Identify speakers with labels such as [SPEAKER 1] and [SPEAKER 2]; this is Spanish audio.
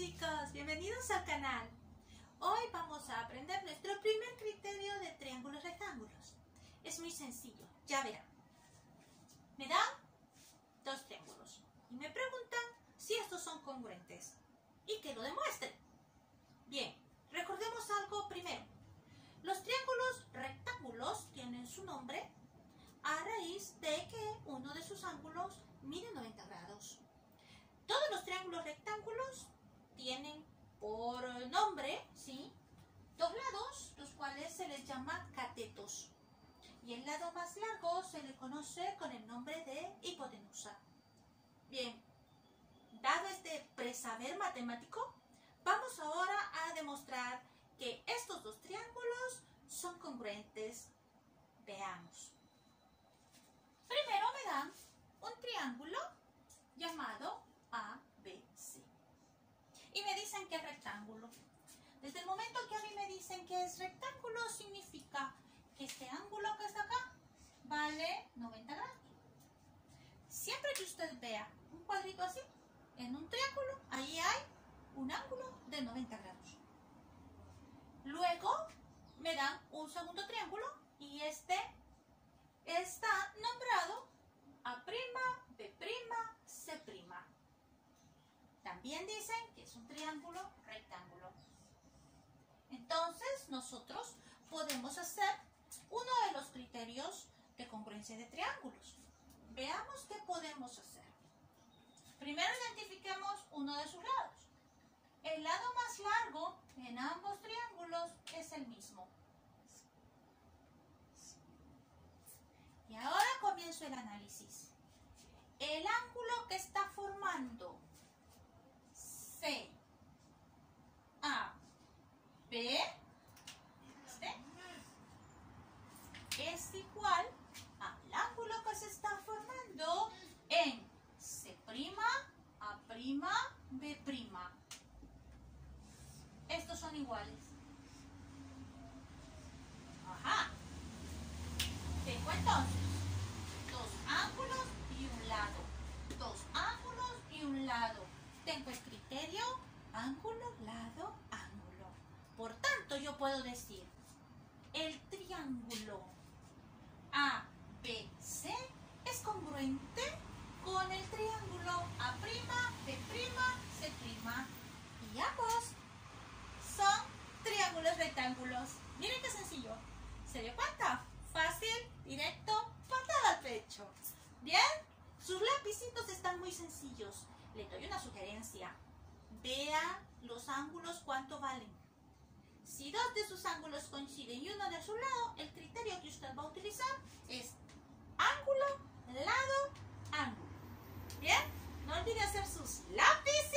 [SPEAKER 1] chicos, bienvenidos al canal. Hoy vamos a aprender nuestro primer criterio de triángulos rectángulos. Es muy sencillo, ya verán. Me dan dos triángulos y me preguntan si estos son congruentes y que lo demuestren. Bien, recordemos algo primero. Los triángulos rectángulos tienen su nombre a raíz de que uno de sus ángulos mide 90 grados. Todos los triángulos rectángulos tienen por nombre, ¿sí? Dos lados, los cuales se les llama catetos. Y el lado más largo se le conoce con el nombre de hipotenusa. Bien, dado este presaber matemático, vamos ahora a demostrar que estos dos triángulos son congruentes. Veamos. Primero me dan un triángulo llamado ABC. Y me dicen que es rectángulo. Desde el momento que a mí me dicen que es rectángulo, significa que este ángulo que está acá vale 90 grados. Siempre que usted vea un cuadrito así, en un triángulo, ahí hay un ángulo de 90 grados. Luego me dan un segundo triángulo y este está nombrado A', B', C'. También dicen que es un triángulo nosotros podemos hacer uno de los criterios de congruencia de triángulos. Veamos qué podemos hacer. Primero identifiquemos uno de sus lados. El lado más largo en ambos triángulos es el mismo. Y ahora comienzo el análisis. El ángulo que está formando C, A, B, este, es igual al ángulo que se está formando en C', A', B'. Estos son iguales. Ajá. Tengo entonces dos ángulos y un lado. Dos ángulos y un lado. Tengo el criterio ángulo, lado, ángulo. Por tanto, yo puedo decir, el triángulo ABC es congruente con el triángulo A', B', C'. Y ambos triángulos rectángulos. Miren qué sencillo. ¿Se dio cuenta? Fácil, directo, patada al pecho. ¿Bien? Sus lapicitos están muy sencillos. Le doy una sugerencia. Vea los ángulos cuánto valen. Si dos de sus ángulos coinciden y uno de su lado, el criterio que usted va a utilizar es ángulo, lado, ángulo. ¿Bien? No olvide hacer sus lapicitos.